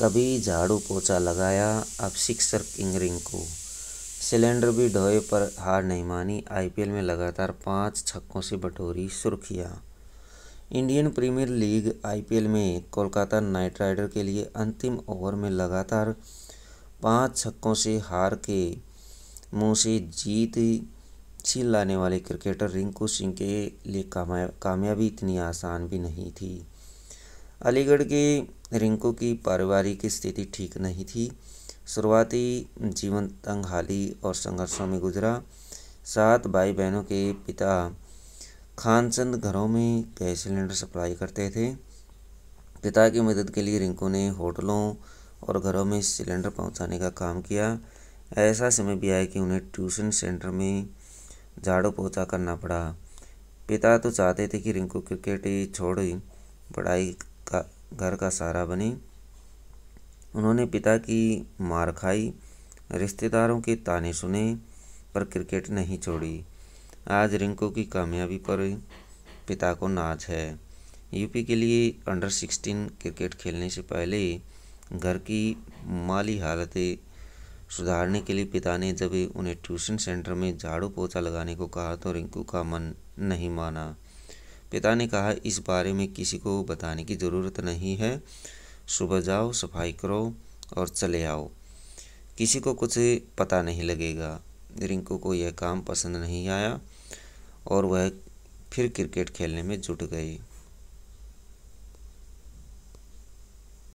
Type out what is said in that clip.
कभी झाड़ू पोछा लगाया, अब सिक्सर किंग रिंकू सिलेंडर भी ढोए पर हार नहीं मानी। आईपीएल में लगातार पाँच छक्कों से बटोरी सुर्खियाँ। इंडियन प्रीमियर लीग आईपीएल में कोलकाता नाइट राइडर के लिए अंतिम ओवर में लगातार पाँच छक्कों से हार के मुँह से जीत छीन लाने वाले क्रिकेटर रिंकू सिंह के लिए कामयाबी इतनी आसान भी नहीं थी। अलीगढ़ के रिंकू की पारिवारिक स्थिति ठीक नहीं थी। शुरुआती जीवन तंगहाली और संघर्षों में गुजरा। सात भाई बहनों के पिता खानचंद घरों में गैस सिलेंडर सप्लाई करते थे। पिता की मदद के लिए रिंकू ने होटलों और घरों में सिलेंडर पहुँचाने का काम किया। ऐसा समय भी आया कि उन्हें ट्यूशन सेंटर में झाड़ू पोछा करना पड़ा। पिता तो चाहते थे कि रिंकू क्रिकेट ही छोड़ पढ़ाई का, घर का सहारा बनी। उन्होंने पिता की मार खाई, रिश्तेदारों के ताने सुने, पर क्रिकेट नहीं छोड़ी। आज रिंकू की कामयाबी पर पिता को नाज है। यूपी के लिए अंडर सिक्सटीन क्रिकेट खेलने से पहले घर की माली हालतें सुधारने के लिए पिता ने जब उन्हें ट्यूशन सेंटर में झाड़ू पोछा लगाने को कहा तो रिंकू का मन नहीं माना। पिता ने कहा, इस बारे में किसी को बताने की ज़रूरत नहीं है। सुबह जाओ, सफ़ाई करो और चले आओ। किसी को कुछ पता नहीं लगेगा। रिंकू को यह काम पसंद नहीं आया और वह फिर क्रिकेट खेलने में जुट गई।